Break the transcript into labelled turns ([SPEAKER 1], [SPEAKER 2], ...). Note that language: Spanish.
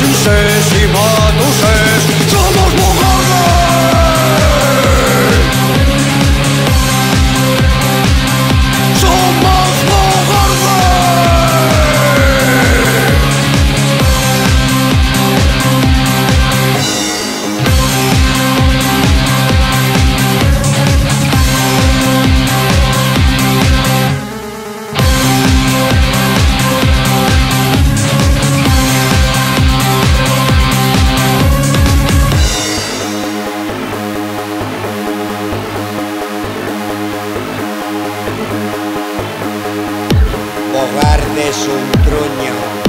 [SPEAKER 1] Dusze, Shima, Dusze.
[SPEAKER 2] cobarde es un truño.